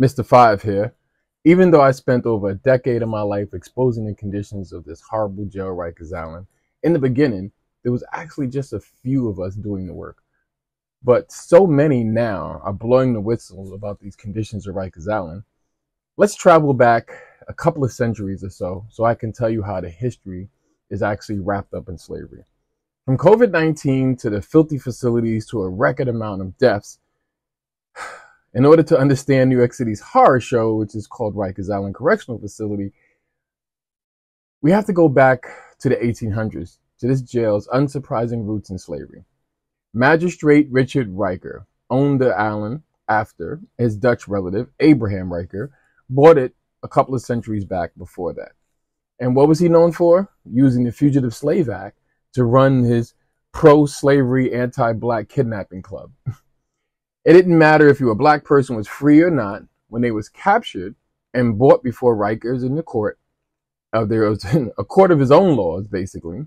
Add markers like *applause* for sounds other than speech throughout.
Mr. Five here. Even though I spent over a decade of my life exposing the conditions of this horrible jail, Rikers Island, in the beginning, there was actually just a few of us doing the work. But so many now are blowing the whistles about these conditions of Rikers Island. Let's travel back a couple of centuries or so, so I can tell you how the history is actually wrapped up in slavery. From COVID 19 to the filthy facilities to a record amount of deaths, in order to understand New York City's horror show, which is called Rikers Island Correctional Facility, we have to go back to the 1800s, to this jail's unsurprising roots in slavery. Magistrate Richard Riker owned the island after his Dutch relative, Abraham Riker, bought it a couple of centuries back before that. And what was he known for? Using the Fugitive Slave Act to run his pro slavery, anti black kidnapping club. *laughs* It didn't matter if you were a black person was free or not. When they was captured and brought before Rikers in the court, there was *laughs* a court of his own laws, basically.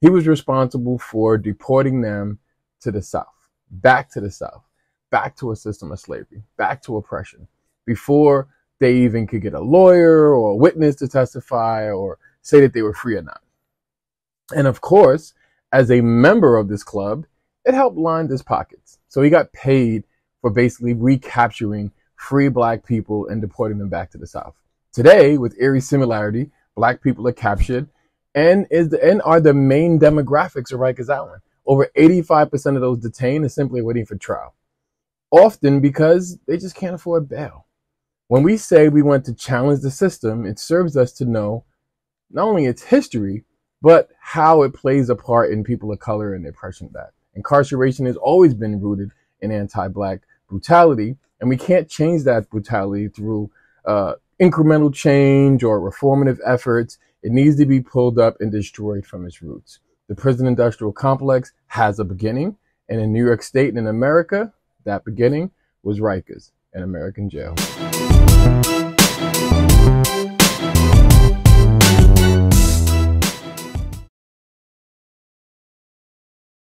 He was responsible for deporting them to the South, back to the South, back to a system of slavery, back to oppression, before they even could get a lawyer or a witness to testify or say that they were free or not. And of course, as a member of this club, it helped line his pockets. So he got paid for basically recapturing free black people and deporting them back to the South. Today, with eerie similarity, black people are captured and is the, and are the main demographics of Rikers Island. Over 85% of those detained are simply waiting for trial, often because they just can't afford bail. When we say we want to challenge the system, it serves us to know not only its history, but how it plays a part in people of color and the oppression that. Incarceration has always been rooted in anti-black brutality, and we can't change that brutality through uh, incremental change or reformative efforts. It needs to be pulled up and destroyed from its roots. The prison industrial complex has a beginning, and in New York State and in America, that beginning was Rikers, an American jail.